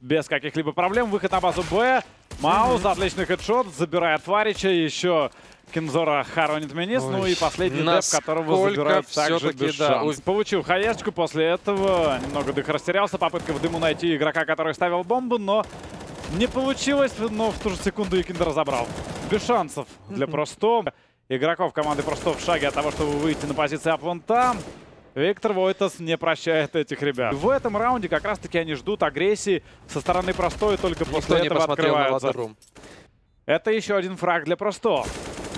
без каких-либо проблем. Выход на базу Б. Маус, отличный хедшот, забирает Фарича, еще Кинзора хоронит Минис, ну Ой, и последний деп, которого забирает также без да, шанс. Получил хаешечку, после этого немного дых растерялся, попытка в дыму найти игрока, который ставил бомбу, но не получилось, но в ту же секунду Икиндер разобрал. Без шансов для Просто. Игроков команды Просто в шаге от того, чтобы выйти на позиции Апванта. Виктор Войтас не прощает этих ребят. В этом раунде как раз-таки они ждут агрессии со стороны Простой, только Никто после этого открываются. Это еще один фраг для Просто.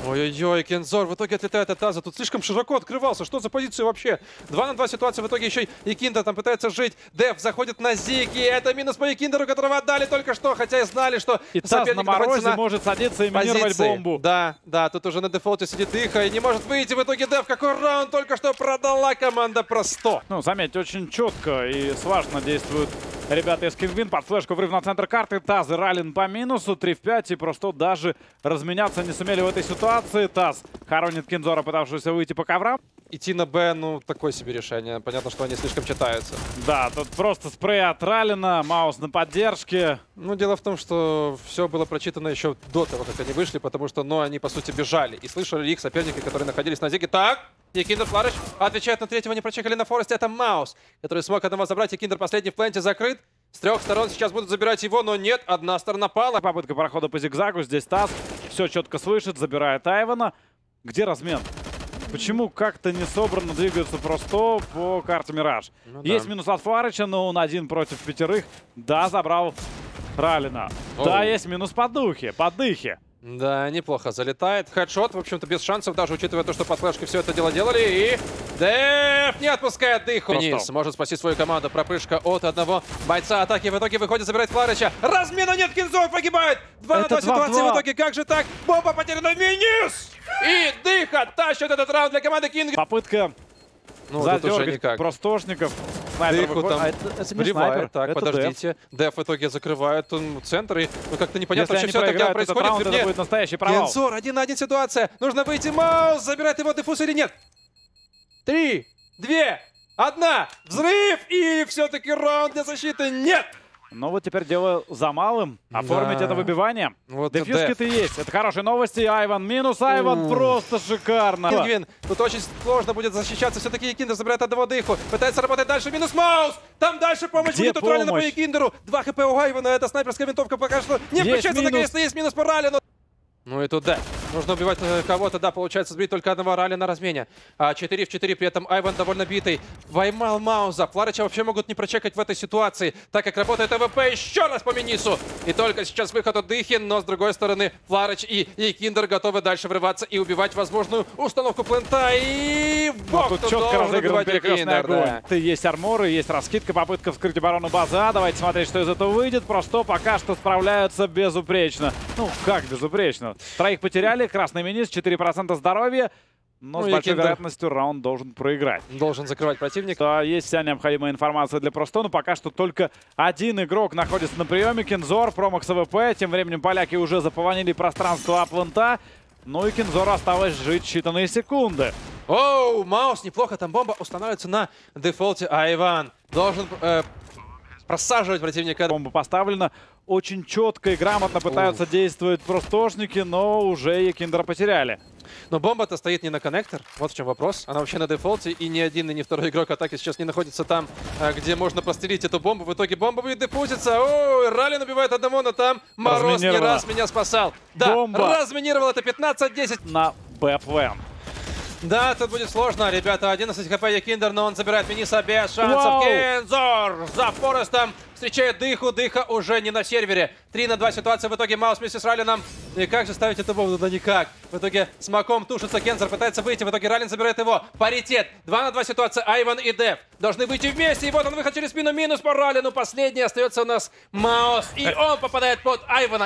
Ой-ой-ой, Кензор в итоге отлетает от таза. Тут слишком широко открывался. Что за позиция вообще? Два на два ситуация. В итоге еще и Киндер там пытается жить. Дев заходит на Зики. Это минус по Киндеру, которого отдали только что. Хотя и знали, что И Таз на морозе на может садиться и минировать бомбу. Да, да, тут уже на дефолте сидит Иха и не может выйти. В итоге Дев какой раунд только что продала команда просто. Ну, заметьте, очень четко и слаженно действуют ребята из Кингвин. Под флешку врыв на центр карты. Таз и Ралин по минусу. 3 в 5. И просто даже разменяться не сумели в этой ситуации. Таз хоронит Кинзора, пытавшегося выйти по коврам. Идти на Б, ну, такое себе решение. Понятно, что они слишком читаются. Да, тут просто спрей от Ралина. Маус на поддержке. Ну, дело в том, что все было прочитано еще до того, как они вышли, потому что, ну, они, по сути, бежали. И слышали их соперники, которые находились на Зиге. Так, и Киндер отвечает на третьего, не прочекали на Форесте. Это Маус, который смог одного забрать, и Киндер последний в пленте закрыт. С трех сторон сейчас будут забирать его, но нет, одна сторона пала. Попытка прохода по зигзагу. Здесь Таз все четко слышит. Забирает Айвана. Где размен? Почему как-то не собрано двигаются просто по карте Мираж? Ну да. Есть минус от Фарыча, но он один против пятерых. Да, забрал Ралина. Да, Оу. есть минус по духе, по дыхе. Да, неплохо залетает. Хедшот, в общем-то, без шансов, даже учитывая то, что под флешкой все это дело делали. И Дэф не отпускает дыху. Просто. Низ может спасти свою команду. Пропышка от одного бойца атаки. В итоге выходит забирать Фларыча. Размена нет, Кинзор погибает. Два на Это два ситуации. 2-2. В итоге как же так? Бомба потеряна. Минис! И дыха тащит этот раунд для команды Кинг. Попытка Ну, задергать никак. простошников. Снайпер выходит. там А это, это не Вливает. снайпер, Так, это подождите. Деф в итоге закрывает он центр. И ну, как-то непонятно, Если вообще они все это этот происходит. раунд, это Вернее, будет настоящий провал. Кензор, один на один ситуация. Нужно выйти. Маус забирает его дефус или нет? Три, две, одна. Взрыв. И все-таки раунд для защиты нет. Но вот теперь дело за малым. Оформить Да. это выбивание. Вот defuse kit ы есть. Это хорошие новости. Айван минус. Айван просто шикарно. Кингвин. Тут очень сложно будет защищаться. Все-таки Киндер забирает одного дыху. Пытается работать дальше. Минус Маус. Там дальше помощь Где будет утронена по помощь? Киндеру. Два хп у Айвана. Это снайперская винтовка пока что не Есть включается. Наконец-то есть минус по Ралину. Ну и тут да. Нужно убивать э, кого-то, да, получается сбить только одного Ралли на размене. А 4 в 4, при этом Айван довольно битый. Ваймал Мауза. Фларыча вообще могут не прочекать в этой ситуации, так как работает АВП еще раз по Минису. И только сейчас выход от Дыхин, но с другой стороны Фларыч и, и Киндер готовы дальше врываться и убивать возможную установку plant а. И Ну, бог, тут четко разыгран перекрестный Киндер, огонь. да. Есть арморы, есть раскидка, попытка вскрыть оборону базы А. Давайте смотреть, что из этого выйдет. Просто пока что справляются безупречно. Ну, как безупречно? Троих потеряли, красный минис, 4% здоровья. Но Ну с большой Киндер. вероятностью раунд должен проиграть. Должен закрывать противника. Да, есть вся необходимая информация для Просто, но пока что только один игрок находится на приеме. Кинзор, промах с АВП. Тем временем поляки уже заполонили пространство A plant а. Ну и Кинзору осталось жить считанные секунды. Оу, Маус, неплохо, там бомба устанавливается на дефолте, а Иван должен э, просаживать противника. Бомба поставлена. Очень четко и грамотно пытаются действовать простошники, но уже Якиндера потеряли. Но бомба-то стоит не на коннектор, вот в чем вопрос. Она вообще на дефолте, и ни один, и ни второй игрок атаки сейчас не находится там, э, где можно прострелить эту бомбу. В итоге бомба будет дефузиться. Ой, Ралли набивает одного, но там Мороз не раз меня спасал. Да, разминировал это 15-10. На Бэпвен. Да, тут будет сложно, ребята. 11 хп Якиндер, но он забирает Миниса без шансов. Вау. Кензор за Форестом встречает Дыху. Дыха уже не на сервере. 3 на 2 ситуация. В итоге Маус вместе с Раллином. И как же ставить эту бомбу? Да никак. В итоге с Маком тушится Кензор, пытается выйти. В итоге Раллин забирает его. Паритет. 2 на 2 ситуация. Айван и Дев должны выйти вместе. И вот он выход через спину. Минус по Раллину. Последний остается у нас Маус. И он попадает под Айвана.